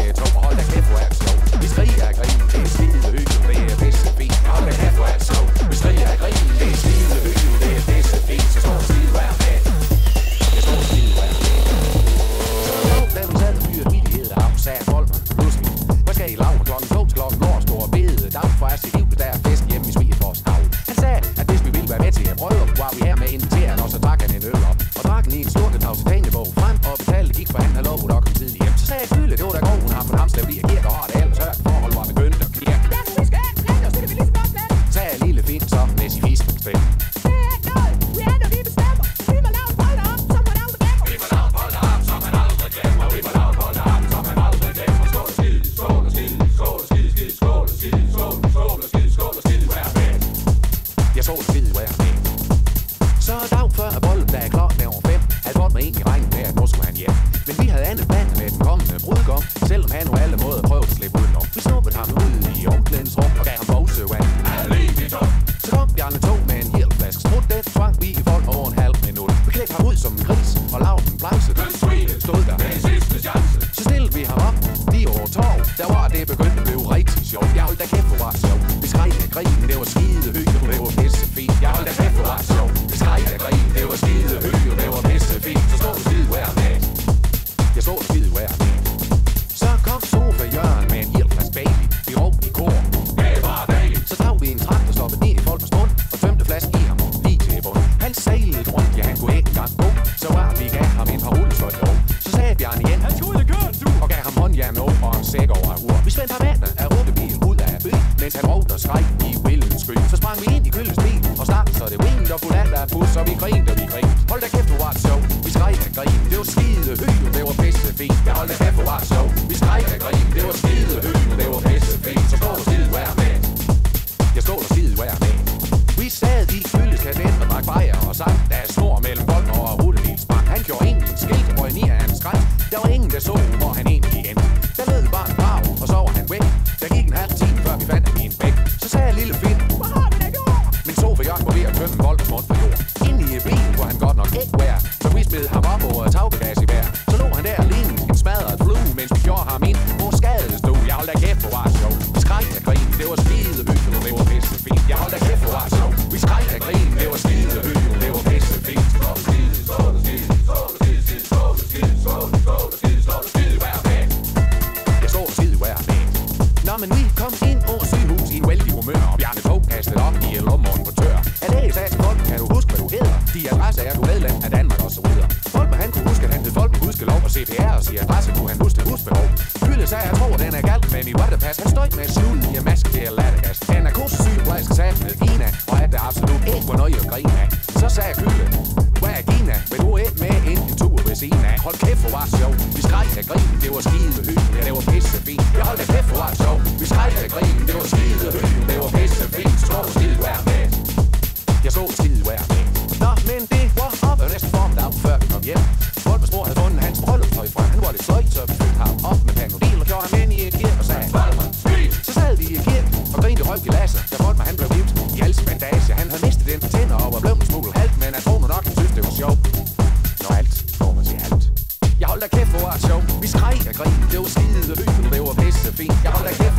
head. Don't Men vi andet plan med den kommende brudgom, selvom han på alle måder prøvede at slippe udenom. Vi snuppede ham ud i omklædningsrum og gav ham bogsøvand Så kom Bjarne to med en hel flaske sprut, den tvang vi i folk over en halv minut. Vi klædte ham ud som en gris og lavede en planche. Stod der. den sidste chance Så stillede vi ham op lige over torv. Der var det begyndt at blive rigtig sjovt. Jeg holdt da kæft, hvor var sjovt. Vi skreg af grin, det var skide hyggeligt, mens han råbte og skreg i vildens skyld. Så sprang vi ind i køllens bil og snart så det winged og fuldt alt af bus, og vi grinede og vi grinede. Hold da kæft, du var det. Vi skreg af grin, det var skide hygge, det var pisse fint. Ja, hold da kæft, du var det. Vi skreg af grin, det var skide hygge, det var pisse fint. Så står der skide hver med. Jeg står der skide hver med. Vi sad i køleskabet og drak bajer og sang, der er snor mellem bold og rullehilsbrand. Han gjorde egentlig en skilt, og i af hans skræk. Der var ingen, der så, hvor han egentlig det sjovt. Vi skreg af grin, det var skide hyggeligt, det var pisse fint. Jeg står og skide hver dag. Nå, men vi kom ind over sygehus i en vældig humør, og Bjarne Fogh kastede op i en lommeren på tør. Er det sagde til folk, kan du huske, hvad du hedder? De adresse er, du medlem af Danmark og så videre. Folk, han kunne huske, at han hed folk med huske lov og CPR og sige adresse, kunne han huske det husbehov. Sagde, jeg tror, den er galt, men i det pas. Han stod med snuden i en maske til at lattergas. Han er sygeplejerske sagde med Gina, og at det absolut ikke var noget at grine af. Så sagde Fylde, hvad er Gina? Vil du ikke med ind en tur ved siden af? Hold kæft, hvor var det sjovt. Vi skreg af grin, det var skide hyggeligt, ja, det var pisse fint. Jeg holdt kæft, hvor var det sjovt. Vi skreg af grin, det var skide hyggeligt, det var Yeah. quiero